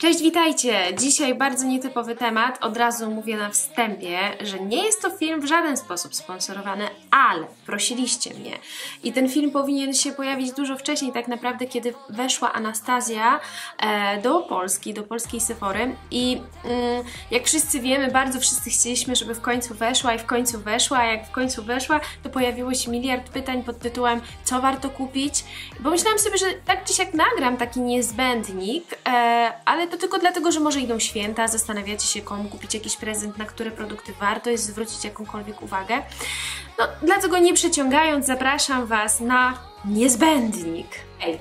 Cześć, witajcie! Dzisiaj bardzo nietypowy temat. Od razu mówię na wstępie, że nie jest to film w żaden sposób sponsorowany, ale prosiliście mnie. I ten film powinien się pojawić dużo wcześniej, tak naprawdę, kiedy weszła Anastazja e, do Polski, do polskiej Sephory. I mm, jak wszyscy wiemy, bardzo wszyscy chcieliśmy, żeby w końcu weszła i w końcu weszła, a jak w końcu weszła, to pojawiło się miliard pytań pod tytułem, co warto kupić. Bo myślałam sobie, że tak czy siak nagram taki niezbędnik, e, ale to tylko dlatego, że może idą święta, zastanawiacie się komu kupić jakiś prezent, na które produkty warto jest zwrócić jakąkolwiek uwagę. No, dlatego nie przeciągając, zapraszam Was na niezbędnik. Ej,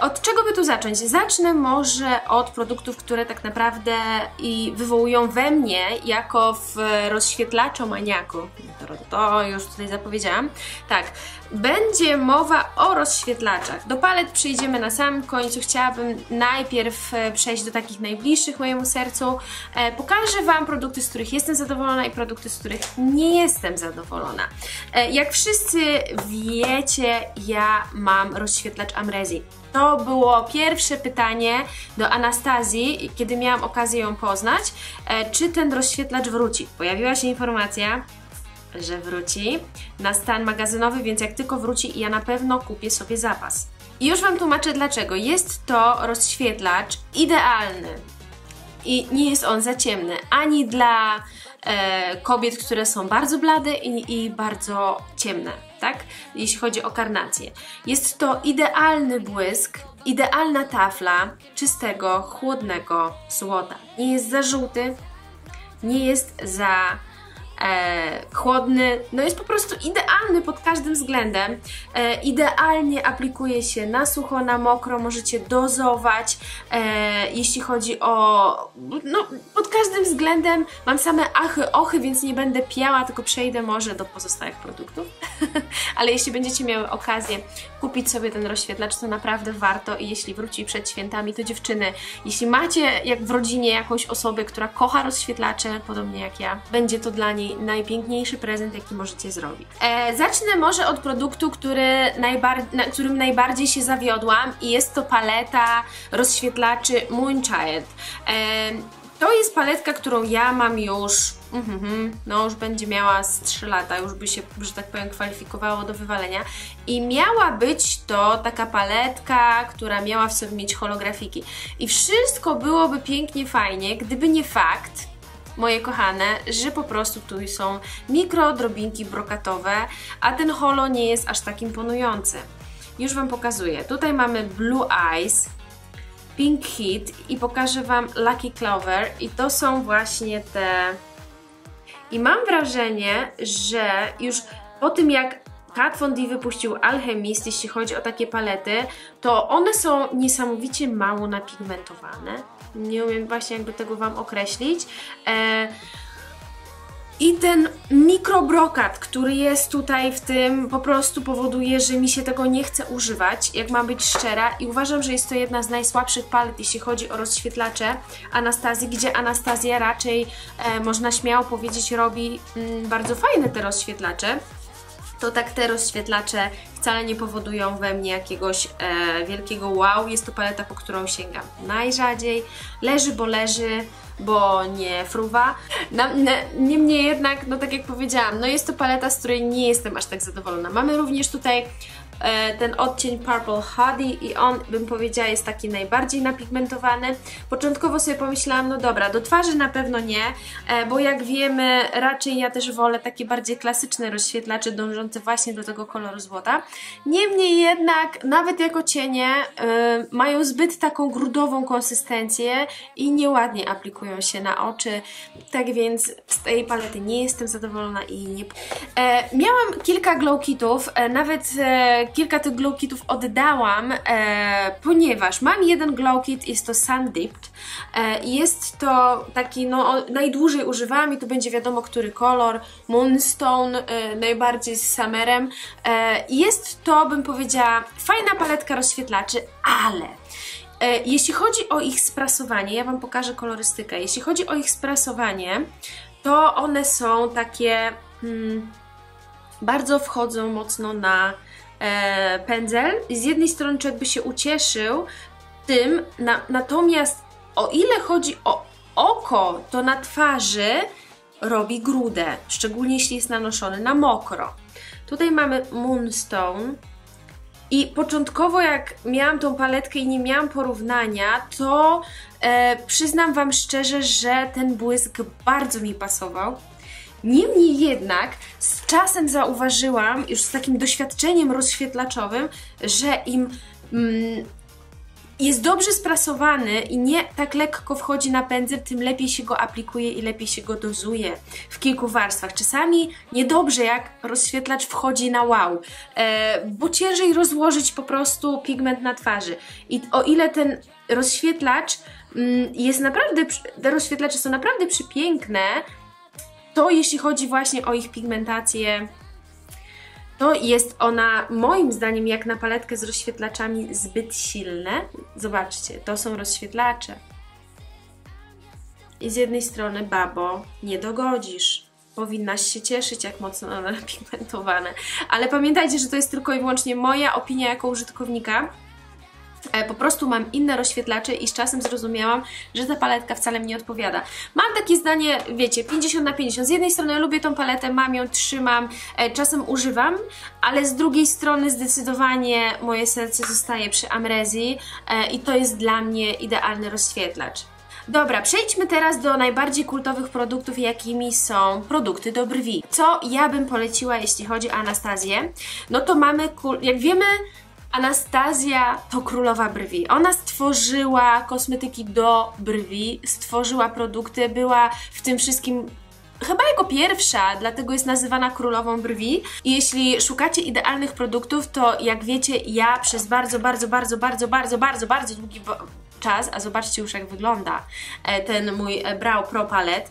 od czego by tu zacząć? Zacznę może od produktów, które tak naprawdę i wywołują we mnie, jako w rozświetlaczomaniaku, to, to już tutaj zapowiedziałam, tak, będzie mowa o rozświetlaczach. Do palet przyjdziemy na samym końcu. Chciałabym najpierw e, przejść do takich najbliższych mojemu sercu. E, pokażę Wam produkty, z których jestem zadowolona i produkty, z których nie jestem zadowolona. Jak wszyscy wiecie, ja mam rozświetlacz Amrezi. To było pierwsze pytanie do Anastazji, kiedy miałam okazję ją poznać, e, czy ten rozświetlacz wróci. Pojawiła się informacja, że wróci na stan magazynowy, więc jak tylko wróci, ja na pewno kupię sobie zapas. I już Wam tłumaczę dlaczego. Jest to rozświetlacz idealny i nie jest on za ciemny ani dla e, kobiet, które są bardzo blade i, i bardzo ciemne, tak? Jeśli chodzi o karnację. Jest to idealny błysk, idealna tafla czystego, chłodnego złota. Nie jest za żółty, nie jest za e, chłodny, no jest po prostu idealny pod każdym względem. E, idealnie aplikuje się na sucho, na mokro, możecie dozować. E, jeśli chodzi o, no pod każdym względem mam same achy, ochy, więc nie będę piała, tylko przejdę może do pozostałych produktów. Ale jeśli będziecie miały okazję kupić sobie ten rozświetlacz, to naprawdę warto i jeśli wróci przed świętami, to dziewczyny, jeśli macie jak w rodzinie jakąś osobę, która kocha rozświetlacze, podobnie jak ja, będzie to dla niej najpiękniejszy prezent, jaki możecie zrobić. E, zacznę może od produktu, który najbar na którym najbardziej się zawiodłam i jest to paleta rozświetlaczy Moonchild. E, to jest paletka, którą ja mam już, mm -hmm, no już będzie miała z 3 lata, już by się, że tak powiem, kwalifikowało do wywalenia. I miała być to taka paletka, która miała w sobie mieć holografiki. I wszystko byłoby pięknie, fajnie, gdyby nie fakt, moje kochane, że po prostu tu są mikrodrobinki brokatowe, a ten holo nie jest aż tak imponujący. Już Wam pokazuję. Tutaj mamy Blue Eyes, Pink Heat i pokażę Wam Lucky Clover i to są właśnie te... I mam wrażenie, że już po tym jak Kat Von D wypuścił Alchemist, jeśli chodzi o takie palety, to one są niesamowicie mało napigmentowane nie umiem właśnie jakby tego Wam określić. E, i ten mikrobrokat, który jest tutaj w tym, po prostu powoduje, że mi się tego nie chce używać, jak mam być szczera. I uważam, że jest to jedna z najsłabszych palet, jeśli chodzi o rozświetlacze Anastazji, gdzie Anastazja raczej, e, można śmiało powiedzieć, robi mm, bardzo fajne te rozświetlacze to tak te rozświetlacze wcale nie powodują we mnie jakiegoś e, wielkiego wow. Jest to paleta, po którą sięgam najrzadziej. Leży, bo leży, bo nie fruwa. Niemniej jednak, no tak jak powiedziałam, no jest to paleta, z której nie jestem aż tak zadowolona. Mamy również tutaj ten odcień Purple Honey i on, bym powiedziała, jest taki najbardziej napigmentowany. Początkowo sobie pomyślałam, no dobra, do twarzy na pewno nie, e, bo jak wiemy, raczej ja też wolę takie bardziej klasyczne rozświetlacze dążące właśnie do tego koloru złota. Niemniej jednak, nawet jako cienie, e, mają zbyt taką grudową konsystencję i nieładnie aplikują się na oczy, tak więc z tej palety nie jestem zadowolona i nie... Miałam kilka glow kitów, nawet kilka tych glow kitów oddałam, e, ponieważ mam jeden glow kit, jest to Sun Dipped. E, jest to taki, no najdłużej używałam i tu będzie wiadomo, który kolor. Moonstone, e, najbardziej z Summerem. E, jest to, bym powiedziała, fajna paletka rozświetlaczy, ale e, jeśli chodzi o ich sprasowanie, ja Wam pokażę kolorystykę. Jeśli chodzi o ich sprasowanie, to one są takie... Hmm, bardzo wchodzą mocno na e, pędzel. Z jednej strony człowiek by się ucieszył tym, na, natomiast o ile chodzi o oko, to na twarzy robi grudę, szczególnie jeśli jest nanoszony na mokro. Tutaj mamy Moonstone. I początkowo, jak miałam tą paletkę i nie miałam porównania, to e, przyznam Wam szczerze, że ten błysk bardzo mi pasował. Niemniej jednak z czasem zauważyłam, już z takim doświadczeniem rozświetlaczowym, że im mm, jest dobrze sprasowany i nie tak lekko wchodzi na pędzel, tym lepiej się go aplikuje i lepiej się go dozuje w kilku warstwach. Czasami niedobrze, jak rozświetlacz wchodzi na wow, e, bo ciężej rozłożyć po prostu pigment na twarzy. I o ile ten rozświetlacz mm, jest naprawdę, te rozświetlacze są naprawdę przepiękne, to jeśli chodzi właśnie o ich pigmentację, to jest ona moim zdaniem jak na paletkę z rozświetlaczami zbyt silne. Zobaczcie, to są rozświetlacze. I z jednej strony, babo, nie dogodzisz. Powinnaś się cieszyć, jak mocno one pigmentowane. Ale pamiętajcie, że to jest tylko i wyłącznie moja opinia jako użytkownika po prostu mam inne rozświetlacze i z czasem zrozumiałam, że ta paletka wcale mi nie odpowiada. Mam takie zdanie, wiecie, 50 na 50. Z jednej strony lubię tą paletę, mam ją, trzymam, e, czasem używam, ale z drugiej strony zdecydowanie moje serce zostaje przy Amrezji e, i to jest dla mnie idealny rozświetlacz. Dobra, przejdźmy teraz do najbardziej kultowych produktów, jakimi są produkty do brwi. Co ja bym poleciła, jeśli chodzi o Anastazję? No to mamy, jak wiemy, Anastazja to królowa brwi. Ona stworzyła kosmetyki do brwi, stworzyła produkty, była w tym wszystkim chyba jako pierwsza, dlatego jest nazywana królową brwi. I jeśli szukacie idealnych produktów, to jak wiecie, ja przez bardzo, bardzo, bardzo, bardzo, bardzo, bardzo, bardzo długi czas, a zobaczcie już jak wygląda e, ten mój e, Brow Pro Palette,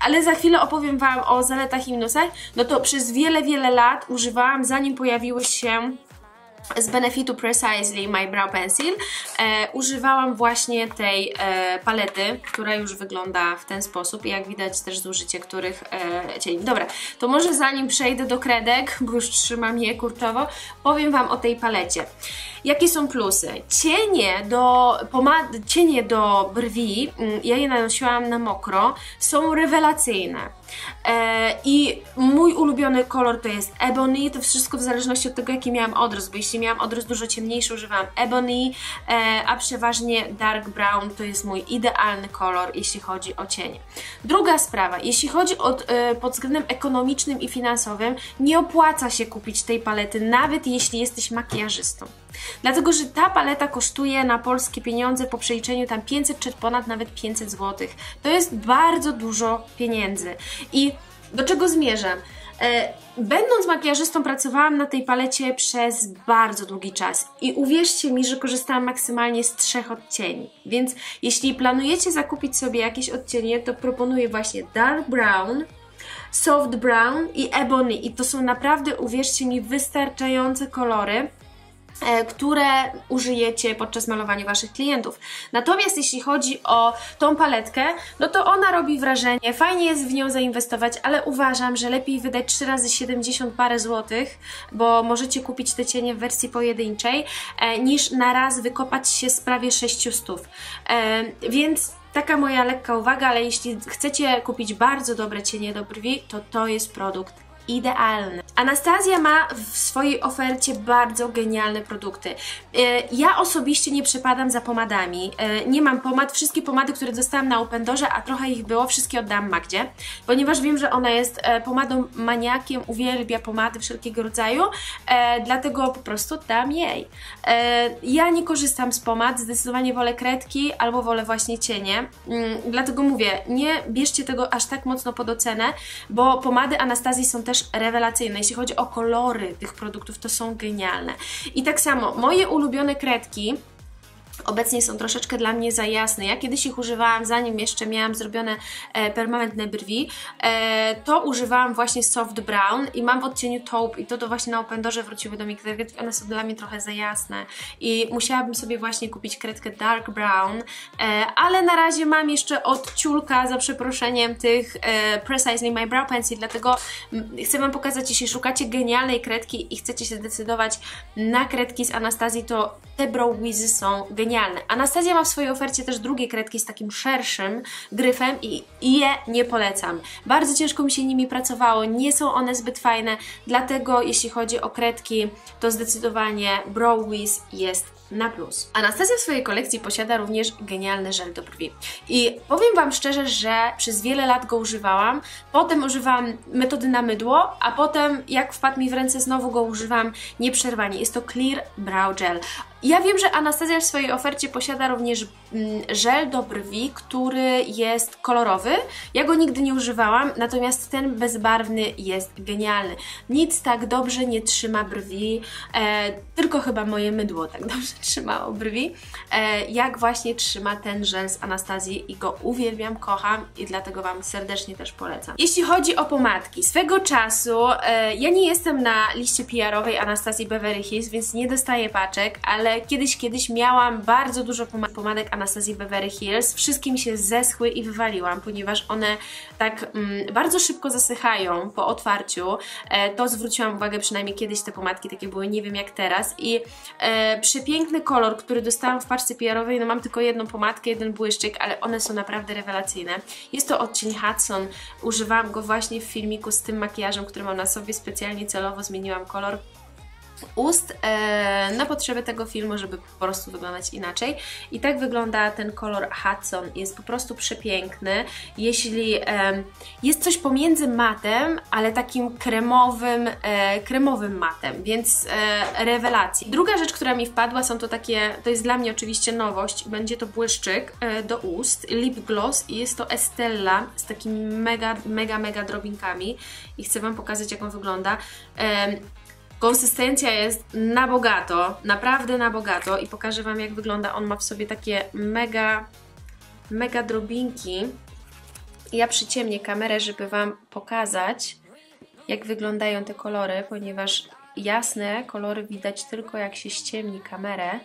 ale za chwilę opowiem Wam o zaletach i minusach, no to przez wiele, wiele lat używałam, zanim pojawiły się z benefitu Precisely My Brow Pencil e, używałam właśnie tej e, palety, która już wygląda w ten sposób i jak widać też zużycie których e, cieni. Dobra, to może zanim przejdę do kredek, bo już trzymam je kurczowo, powiem Wam o tej palecie. Jakie są plusy? Cienie do, pomady, cienie do brwi, mm, ja je nanosiłam na mokro, są rewelacyjne. E, I mój ulubiony kolor to jest Ebony, to wszystko w zależności od tego, jaki miałam odrost, bo jeśli miałam odrost dużo ciemniejszy, używałam Ebony, e, a przeważnie Dark Brown to jest mój idealny kolor, jeśli chodzi o cienie. Druga sprawa, jeśli chodzi o, e, pod względem ekonomicznym i finansowym, nie opłaca się kupić tej palety, nawet jeśli jesteś makijażystą. Dlatego, że ta paleta kosztuje na polskie pieniądze po przeliczeniu tam 500 czy ponad nawet 500 zł. To jest bardzo dużo pieniędzy. I do czego zmierzam? E, będąc makijażystą, pracowałam na tej palecie przez bardzo długi czas i uwierzcie mi, że korzystałam maksymalnie z trzech odcieni. Więc jeśli planujecie zakupić sobie jakieś odcienie, to proponuję właśnie Dark Brown, Soft Brown i Ebony. I to są naprawdę, uwierzcie mi, wystarczające kolory które użyjecie podczas malowania Waszych klientów. Natomiast jeśli chodzi o tą paletkę, no to ona robi wrażenie, fajnie jest w nią zainwestować, ale uważam, że lepiej wydać 3 razy 70 parę złotych, bo możecie kupić te cienie w wersji pojedynczej, e, niż na raz wykopać się z prawie 600. E, więc taka moja lekka uwaga, ale jeśli chcecie kupić bardzo dobre cienie do brwi, to to jest produkt idealny. Anastazja ma w swojej ofercie bardzo genialne produkty. E, ja osobiście nie przepadam za pomadami. E, nie mam pomad. Wszystkie pomady, które dostałam na Opendorze, a trochę ich było, wszystkie oddam Magdzie, ponieważ wiem, że ona jest e, pomadą maniakiem, uwielbia pomady wszelkiego rodzaju, dlatego po prostu dam jej. Ja nie korzystam z pomad, zdecydowanie wolę kredki albo wolę właśnie cienie, mm, dlatego mówię, nie bierzcie tego aż tak mocno pod ocenę, bo pomady Anastazji są też też rewelacyjne. Jeśli chodzi o kolory tych produktów, to są genialne. I tak samo, moje ulubione kredki obecnie są troszeczkę dla mnie za jasne. Ja kiedyś ich używałam, zanim jeszcze miałam zrobione e, permanentne brwi, e, to używałam właśnie soft brown i mam w odcieniu taupe i to to właśnie na Opendorze wróciły do mnie kredki, one są dla mnie trochę za jasne i musiałabym sobie właśnie kupić kredkę dark brown, e, ale na razie mam jeszcze od ciulka za przeproszeniem tych e, Precisely My Brow Pencil, dlatego chcę Wam pokazać, jeśli szukacie genialnej kredki i chcecie się zdecydować na kredki z Anastazji, to te Brow Wizy są genialne genialne. Anastazja ma w swojej ofercie też drugie kredki z takim szerszym gryfem i, i je nie polecam. Bardzo ciężko mi się nimi pracowało, nie są one zbyt fajne, dlatego jeśli chodzi o kredki, to zdecydowanie Brow Wiz jest na plus. Anastazja w swojej kolekcji posiada również genialny żel do brwi. I powiem Wam szczerze, że przez wiele lat go używałam, potem używałam metody na mydło, a potem jak wpadł mi w ręce znowu go używam nieprzerwanie. Jest to Clear Brow Gel. Ja wiem, że Anastazja w swojej ofercie posiada również mm, żel do brwi, który jest kolorowy. Ja go nigdy nie używałam, natomiast ten bezbarwny jest genialny. Nic tak dobrze nie trzyma brwi, e, tylko chyba moje mydło tak dobrze trzymało brwi, e, jak właśnie trzyma ten żel z Anastazji i go uwielbiam, kocham i dlatego Wam serdecznie też polecam. Jeśli chodzi o pomadki, swego czasu e, ja nie jestem na liście PR-owej Anastazji Beverly Hills, więc nie dostaję paczek, ale kiedyś, kiedyś miałam bardzo dużo pomadek Anastazji Beverly Hills. Wszystkie mi się zeschły i wywaliłam, ponieważ one tak mm, bardzo szybko zasychają po otwarciu. E, to zwróciłam uwagę przynajmniej kiedyś te pomadki takie były, nie wiem jak teraz. I e, przepiękny kolor, który dostałam w paczce PR-owej, no mam tylko jedną pomadkę, jeden błyszczyk, ale one są naprawdę rewelacyjne. Jest to odcień Hudson. Używałam go właśnie w filmiku z tym makijażem, który mam na sobie. Specjalnie celowo zmieniłam kolor ust e, na potrzeby tego filmu, żeby po prostu wyglądać inaczej. I tak wygląda ten kolor Hudson. Jest po prostu przepiękny. Jeśli e, jest coś pomiędzy matem, ale takim kremowym, e, kremowym matem, więc e, rewelacji. Druga rzecz, która mi wpadła, są to takie, to jest dla mnie oczywiście nowość, będzie to błyszczyk e, do ust, lip gloss i jest to Estella z takimi mega, mega, mega drobinkami i chcę Wam pokazać, jak on wygląda. E, Konsystencja jest na bogato, naprawdę na bogato i pokażę Wam jak wygląda. On ma w sobie takie mega, mega drobinki. Ja przyciemnię kamerę, żeby Wam pokazać jak wyglądają te kolory, ponieważ jasne kolory widać tylko jak się ściemni kamerę.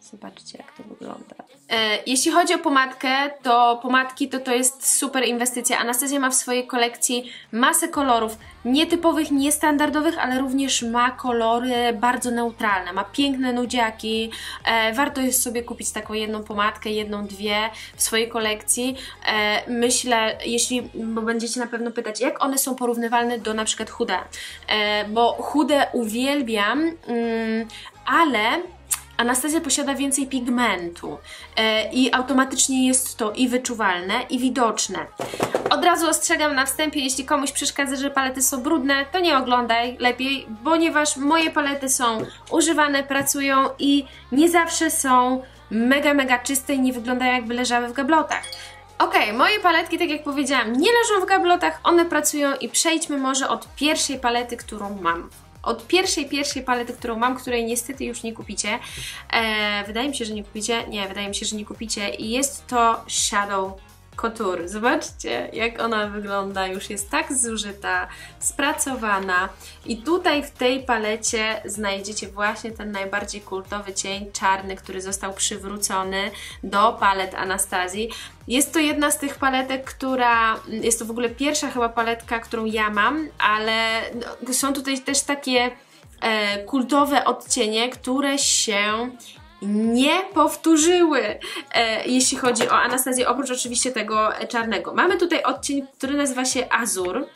Zobaczcie, jak to wygląda. E, jeśli chodzi o pomadkę, to pomadki to to jest super inwestycja. Anastazja ma w swojej kolekcji masę kolorów nietypowych, niestandardowych, ale również ma kolory bardzo neutralne. Ma piękne nudziaki. E, warto jest sobie kupić taką jedną pomadkę, jedną, dwie w swojej kolekcji. E, myślę, jeśli, bo będziecie na pewno pytać, jak one są porównywalne do na przykład chude. Bo chude uwielbiam, mm, ale Anastazja posiada więcej pigmentu e, i automatycznie jest to i wyczuwalne, i widoczne. Od razu ostrzegam na wstępie, jeśli komuś przeszkadza, że palety są brudne, to nie oglądaj lepiej, ponieważ moje palety są używane, pracują i nie zawsze są mega, mega czyste i nie wyglądają jakby leżały w gablotach. Ok, moje paletki, tak jak powiedziałam, nie leżą w gablotach, one pracują i przejdźmy może od pierwszej palety, którą mam od pierwszej, pierwszej palety, którą mam, której niestety już nie kupicie. E, wydaje mi się, że nie kupicie. Nie, wydaje mi się, że nie kupicie. I jest to Shadow Couture. Zobaczcie, jak ona wygląda. Już jest tak zużyta, spracowana. I tutaj w tej palecie znajdziecie właśnie ten najbardziej kultowy cień czarny, który został przywrócony do palet Anastazji. Jest to jedna z tych paletek, która jest to w ogóle pierwsza chyba paletka, którą ja mam, ale no, są tutaj też takie e, kultowe odcienie, które się nie powtórzyły, e, jeśli chodzi o Anastazję, oprócz oczywiście tego czarnego. Mamy tutaj odcień, który nazywa się Azur.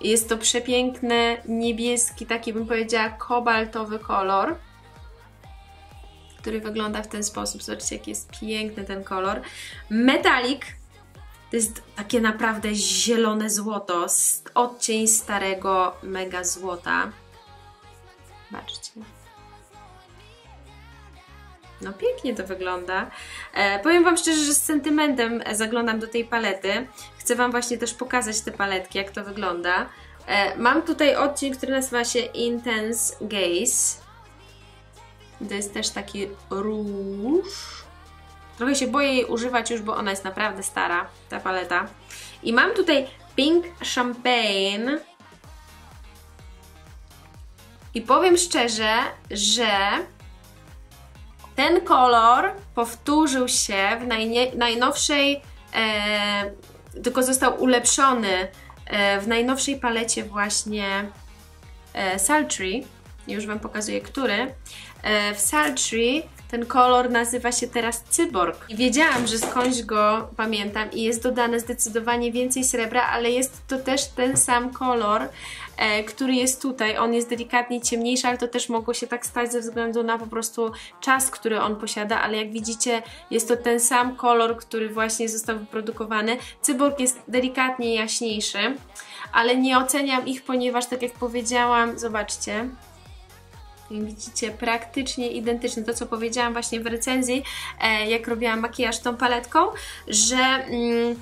Jest to przepiękny, niebieski, taki bym powiedziała kobaltowy kolor, który wygląda w ten sposób. Zobaczcie, jaki jest piękny ten kolor. Metalik to jest takie naprawdę zielone złoto, odcień starego mega złota. Zobaczcie. No pięknie to wygląda. E, powiem Wam szczerze, że z sentymentem zaglądam do tej palety. Chcę Wam właśnie też pokazać te paletki, jak to wygląda. E, mam tutaj odcień, który nazywa się Intense Gaze. To jest też taki róż. Trochę się boję jej używać już, bo ona jest naprawdę stara, ta paleta. I mam tutaj Pink Champagne. I powiem szczerze, że ten kolor powtórzył się w najnowszej, e, tylko został ulepszony e, w najnowszej palecie właśnie e, Sultry. już Wam pokazuję który, e, w Sultry ten kolor nazywa się teraz cyborg. I wiedziałam, że skądś go pamiętam i jest dodane zdecydowanie więcej srebra, ale jest to też ten sam kolor, e, który jest tutaj. On jest delikatnie ciemniejszy, ale to też mogło się tak stać ze względu na po prostu czas, który on posiada, ale jak widzicie jest to ten sam kolor, który właśnie został wyprodukowany. Cyborg jest delikatnie jaśniejszy, ale nie oceniam ich, ponieważ tak jak powiedziałam, zobaczcie, widzicie, praktycznie identyczny. To, co powiedziałam właśnie w recenzji, e, jak robiłam makijaż tą paletką, że... Mm,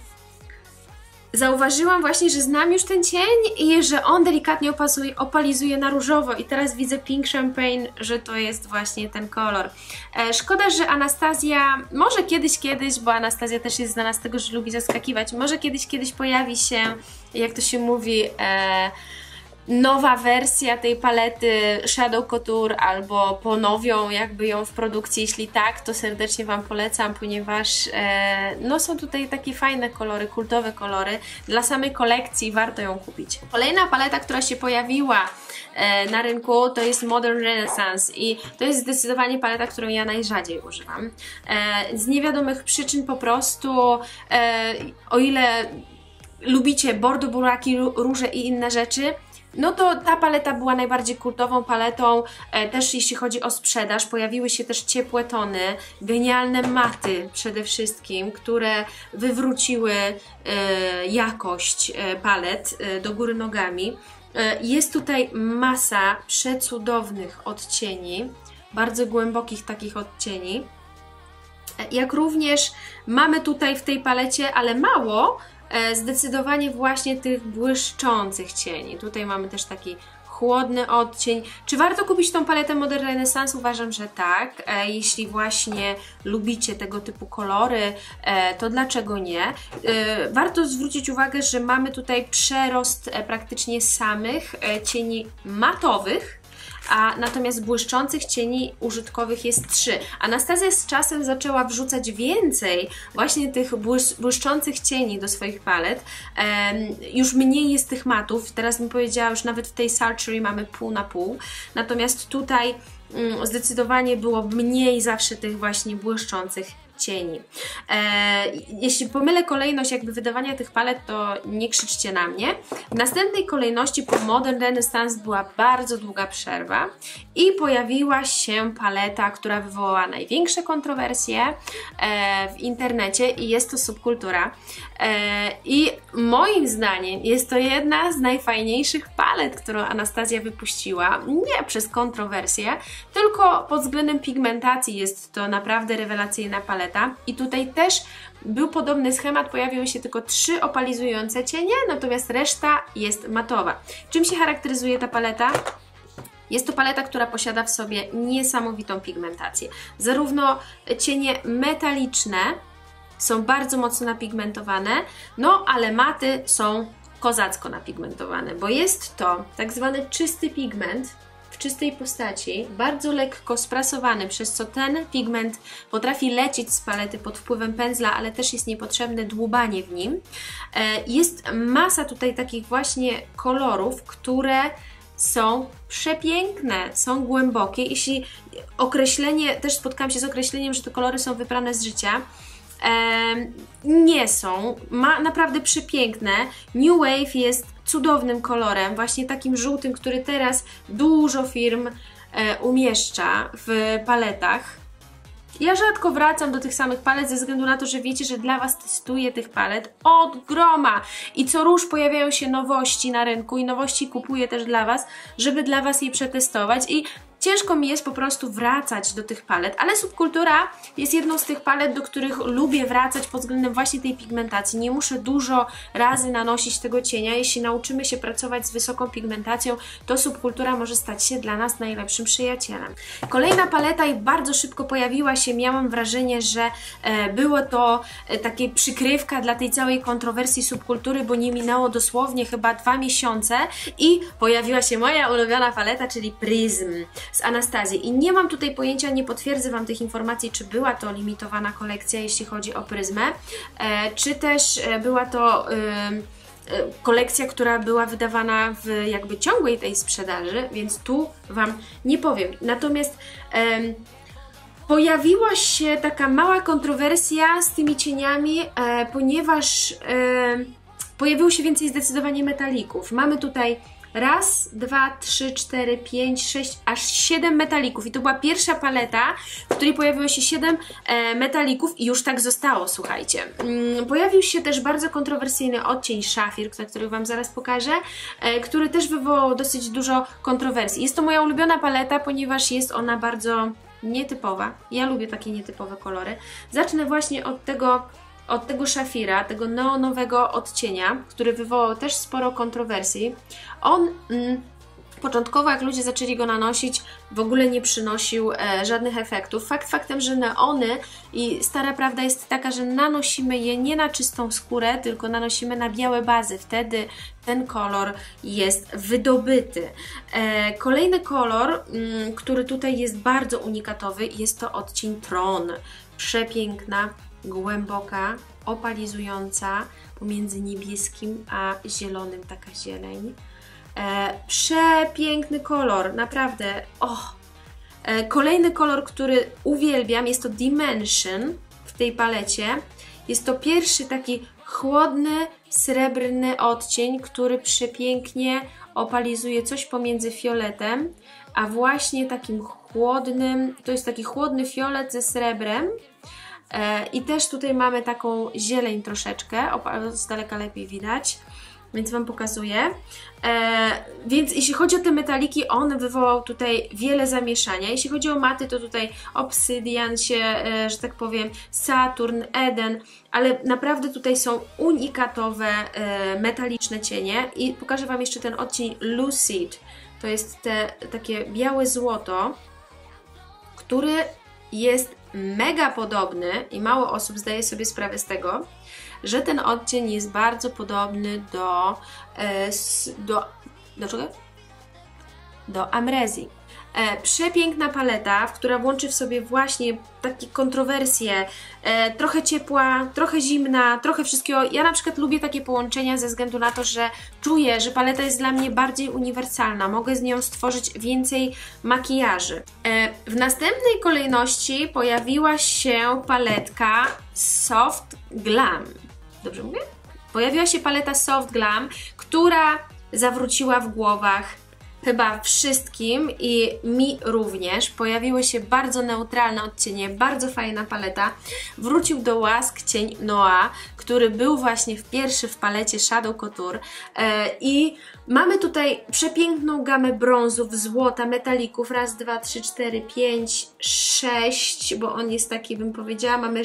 zauważyłam właśnie, że znam już ten cień i że on delikatnie opazuje, opalizuje na różowo i teraz widzę Pink Champagne, że to jest właśnie ten kolor. E, szkoda, że Anastazja, może kiedyś, kiedyś, bo Anastazja też jest znana z tego, że lubi zaskakiwać, może kiedyś, kiedyś pojawi się, jak to się mówi, e, nowa wersja tej palety Shadow Couture albo ponowią jakby ją w produkcji, jeśli tak, to serdecznie Wam polecam, ponieważ e, no są tutaj takie fajne kolory, kultowe kolory. Dla samej kolekcji warto ją kupić. Kolejna paleta, która się pojawiła e, na rynku to jest Modern Renaissance i to jest zdecydowanie paleta, którą ja najrzadziej używam. E, z niewiadomych przyczyn po prostu, e, o ile lubicie bordo, buraki, róże i inne rzeczy, no to ta paleta była najbardziej kultową paletą, e, też jeśli chodzi o sprzedaż. Pojawiły się też ciepłe tony, genialne maty przede wszystkim, które wywróciły e, jakość e, palet do góry nogami. Jest tutaj masa przecudownych odcieni, bardzo głębokich takich odcieni. Jak również mamy tutaj w tej palecie, ale mało, zdecydowanie właśnie tych błyszczących cieni. Tutaj mamy też taki chłodny odcień. Czy warto kupić tą paletę Modern Renaissance? Uważam, że tak. E, jeśli właśnie lubicie tego typu kolory, e, to dlaczego nie? warto zwrócić uwagę, że mamy tutaj przerost praktycznie samych cieni matowych, a natomiast błyszczących cieni użytkowych jest trzy. Anastazja z czasem zaczęła wrzucać więcej właśnie tych błyszczących cieni do swoich palet. już mniej jest tych matów, teraz bym powiedziała, już nawet w tej Sultry mamy pół na pół, natomiast tutaj mm, zdecydowanie było mniej zawsze tych właśnie błyszczących cieni. E, jeśli pomylę kolejność jakby wydawania tych palet, to nie krzyczcie na mnie. W następnej kolejności po Modern Renaissance była bardzo długa przerwa i pojawiła się paleta, która wywołała największe kontrowersje e, w internecie i jest to subkultura. E, I moim zdaniem jest to jedna z najfajniejszych palet, którą Anastazja wypuściła. Nie przez kontrowersje, tylko pod względem pigmentacji jest to naprawdę rewelacyjna paleta. I tutaj też był podobny schemat, pojawiły się tylko trzy opalizujące cienie, natomiast reszta jest matowa. Czym się charakteryzuje ta paleta? Jest to paleta, która posiada w sobie niesamowitą pigmentację. Zarówno cienie metaliczne, są bardzo mocno napigmentowane, no ale maty są kozacko napigmentowane, bo jest to tak zwany czysty pigment, czystej postaci, bardzo lekko sprasowany, przez co ten pigment potrafi lecieć z palety pod wpływem pędzla, ale też jest niepotrzebne dłubanie w nim. E, jest masa tutaj takich właśnie kolorów, które są przepiękne, są głębokie. Jeśli określenie, też spotkałam się z określeniem, że te kolory są wybrane z życia, nie są. Ma naprawdę przepiękne. New Wave jest cudownym kolorem, właśnie takim żółtym, który teraz dużo firm e, umieszcza w paletach. Ja rzadko wracam do tych samych palet ze względu na to, że wiecie, że dla Was testuję tych palet od groma i co róż pojawiają się nowości na rynku i nowości kupuję też dla Was, żeby dla Was je przetestować i Ciężko mi jest po prostu wracać do tych palet, ale subkultura jest jedną z tych palet, do których lubię wracać pod względem właśnie tej pigmentacji. Nie muszę dużo razy nanosić tego cienia. Jeśli nauczymy się pracować z wysoką pigmentacją, to subkultura może stać się dla nas najlepszym przyjacielem. Kolejna paleta i bardzo szybko pojawiła się, miałam wrażenie, że e, było to e, takie przykrywka dla tej całej kontrowersji subkultury, bo nie minęło dosłownie chyba dwa miesiące i pojawiła się moja ulubiona paleta, czyli Prism z Anastazji. I nie mam tutaj pojęcia, nie potwierdzę Wam tych informacji, czy była to limitowana kolekcja, jeśli chodzi o pryzmę, e, czy też e, była to kolekcja, która była wydawana w jakby ciągłej tej sprzedaży, więc tu Wam nie powiem. Natomiast pojawiła się taka mała kontrowersja z tymi cieniami, e, ponieważ e, pojawiło się więcej zdecydowanie metalików. Mamy tutaj raz, dwa, trzy, cztery, pięć, sześć, aż siedem metalików. I to była pierwsza paleta, w której pojawiło się siedem e, metalików i już tak zostało, słuchajcie. Mm, pojawił się też bardzo kontrowersyjny odcień szafir, który Wam zaraz pokażę, e, który też wywołał dosyć dużo kontrowersji. Jest to moja ulubiona paleta, ponieważ jest ona bardzo nietypowa. Ja lubię takie nietypowe kolory. Zacznę właśnie od tego od tego szafira, tego neonowego odcienia, który wywołał też sporo kontrowersji. On mm, początkowo, jak ludzie zaczęli go nanosić, w ogóle nie przynosił e, żadnych efektów. Fakt faktem, że neony i stara prawda jest taka, że nanosimy je nie na czystą skórę, tylko nanosimy na białe bazy. Wtedy ten kolor jest wydobyty. E, kolejny kolor, mm, który tutaj jest bardzo unikatowy, jest to odcień Tron. Przepiękna, głęboka, opalizująca pomiędzy niebieskim a zielonym, taka zieleń. E, przepiękny kolor, naprawdę. Oh. E, kolejny kolor, który uwielbiam, jest to Dimension w tej palecie. Jest to pierwszy taki chłodny, srebrny odcień, który przepięknie opalizuje coś pomiędzy fioletem, a właśnie takim chłodnym, to jest taki chłodny fiolet ze srebrem, E, I też tutaj mamy taką zieleń troszeczkę, z daleka lepiej widać, więc Wam pokazuję. E, więc jeśli chodzi o te metaliki, on wywołał tutaj wiele zamieszania. Jeśli chodzi o maty, to tutaj Obsydian się, e, że tak powiem, Saturn, Eden, ale naprawdę tutaj są unikatowe e, metaliczne cienie i pokażę Wam jeszcze ten odcień Lucid. To jest te takie białe złoto, który jest mega podobny i mało osób zdaje sobie sprawę z tego, że ten odcień jest bardzo podobny do, e, do, do czego? Do amrezji. E, przepiękna paleta, która łączy w sobie właśnie takie kontrowersje, e, trochę ciepła, trochę zimna, trochę wszystkiego. Ja na przykład lubię takie połączenia ze względu na to, że czuję, że paleta jest dla mnie bardziej uniwersalna. Mogę z nią stworzyć więcej makijaży. E, w następnej kolejności pojawiła się paletka Soft Glam. Dobrze mówię? Pojawiła się paleta Soft Glam, która zawróciła w głowach chyba wszystkim i mi również. Pojawiły się bardzo neutralne odcienie, bardzo fajna paleta. Wrócił do łask cień Noa, który był właśnie w pierwszy w palecie Shadow Couture e, i mamy tutaj przepiękną gamę brązów, złota, metalików, raz, dwa, trzy, cztery, pięć, sześć, bo on jest taki, bym powiedziała, mamy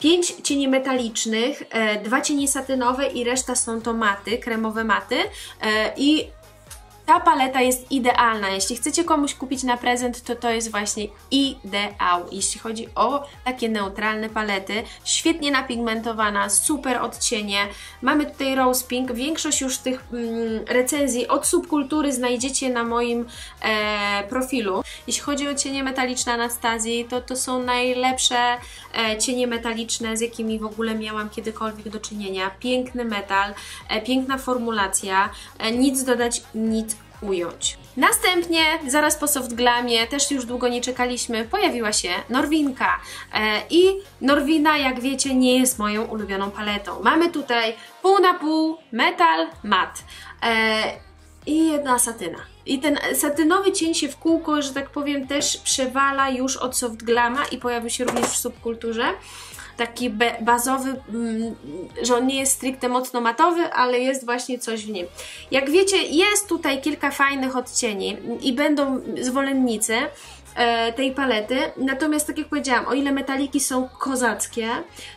pięć cieni metalicznych, e, dwa cienie satynowe i reszta są to maty, kremowe maty e, i ta paleta jest idealna. Jeśli chcecie komuś kupić na prezent, to to jest właśnie ideał. Jeśli chodzi o takie neutralne palety, świetnie napigmentowana, super odcienie. Mamy tutaj Rose Pink. Większość już tych mm, recenzji od subkultury znajdziecie na moim e, profilu. Jeśli chodzi o cienie metaliczne Anastazji, to to są najlepsze e, cienie metaliczne, z jakimi w ogóle miałam kiedykolwiek do czynienia. Piękny metal, e, piękna formulacja, e, nic dodać, nic ująć. Następnie, zaraz po soft glamie, też już długo nie czekaliśmy, pojawiła się Norwinka. E, I Norwina, jak wiecie, nie jest moją ulubioną paletą. Mamy tutaj pół na pół metal mat e, i jedna satyna. I ten satynowy cień się w kółko, że tak powiem, też przewala już od soft glama i pojawił się również w subkulturze taki bazowy, mm, że on nie jest stricte mocno matowy, ale jest właśnie coś w nim. Jak wiecie, jest tutaj kilka fajnych odcieni i będą zwolennicy e, tej palety. Natomiast tak jak powiedziałam, o ile metaliki są kozackie,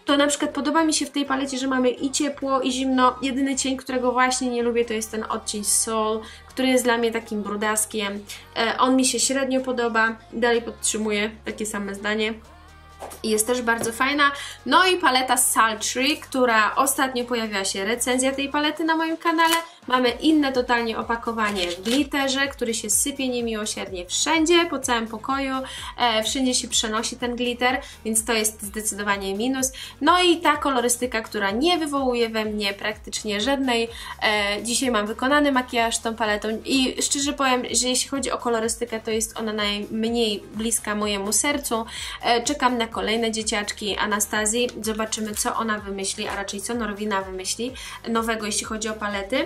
to na przykład podoba mi się w tej palecie, że mamy i ciepło, i zimno. Jedyny cień, którego właśnie nie lubię, to jest ten odcień Soul, który jest dla mnie takim brudaskiem. E, on mi się średnio podoba. Dalej podtrzymuję takie same zdanie jest też bardzo fajna. No i paleta Sultry, która ostatnio pojawiła się recenzja tej palety na moim kanale. Mamy inne totalnie opakowanie w glitterze, który się sypie niemiłosiernie wszędzie, po całym pokoju, e, wszędzie się przenosi ten glitter, więc to jest zdecydowanie minus. No i ta kolorystyka, która nie wywołuje we mnie praktycznie żadnej. E, dzisiaj mam wykonany makijaż tą paletą i szczerze powiem, że jeśli chodzi o kolorystykę, to jest ona najmniej bliska mojemu sercu. E, czekam na kolejne dzieciaczki Anastazji, zobaczymy co ona wymyśli, a raczej co Norwina wymyśli nowego, jeśli chodzi o palety.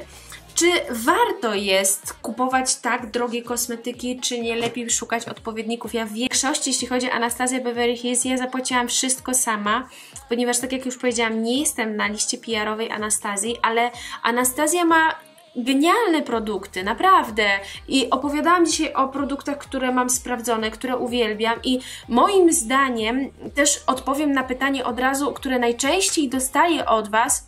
Czy warto jest kupować tak drogie kosmetyki, czy nie lepiej szukać odpowiedników? Ja w większości, jeśli chodzi o Anastazję Beverly Hills, ja zapłaciłam wszystko sama, ponieważ tak jak już powiedziałam, nie jestem na liście PR-owej Anastazji, ale Anastazja ma genialne produkty, naprawdę. I opowiadałam dzisiaj o produktach, które mam sprawdzone, które uwielbiam i moim zdaniem też odpowiem na pytanie od razu, które najczęściej dostaję od Was,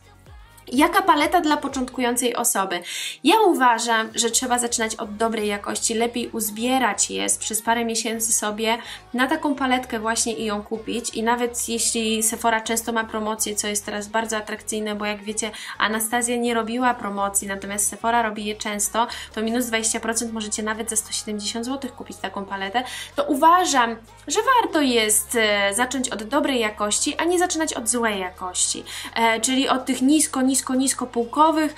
Jaka paleta dla początkującej osoby? Ja uważam, że trzeba zaczynać od dobrej jakości, lepiej uzbierać je przez parę miesięcy sobie na taką paletkę właśnie i ją kupić. I nawet jeśli Sephora często ma promocje, co jest teraz bardzo atrakcyjne, bo jak wiecie, Anastazja nie robiła promocji, natomiast Sephora robi je często, to minus 20% możecie nawet za 170 zł kupić taką paletę, to uważam, że warto jest e, zacząć od dobrej jakości, a nie zaczynać od złej jakości. E, czyli od tych nisko, nisko nisko, nisko półkowych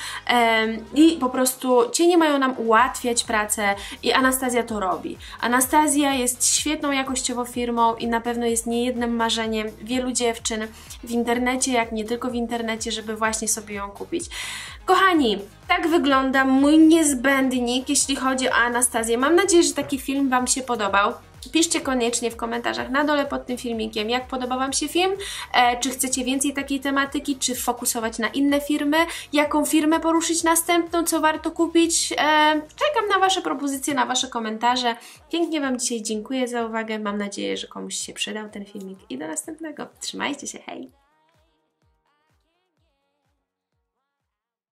i po prostu cienie mają nam ułatwiać pracę i Anastazja to robi. Anastazja jest świetną jakościowo firmą i na pewno jest niejednym marzeniem wielu dziewczyn w internecie, jak nie tylko w internecie, żeby właśnie sobie ją kupić. Kochani, tak wygląda mój niezbędnik, jeśli chodzi o Anastazję. Mam nadzieję, że taki film Wam się podobał. Piszcie koniecznie w komentarzach na dole pod tym filmikiem, jak podoba Wam się film, e, czy chcecie więcej takiej tematyki, czy fokusować na inne firmy, jaką firmę poruszyć następną, co warto kupić. E, czekam na Wasze propozycje, na Wasze komentarze. Pięknie Wam dzisiaj dziękuję za uwagę, mam nadzieję, że komuś się przydał ten filmik i do następnego. Trzymajcie się, hej!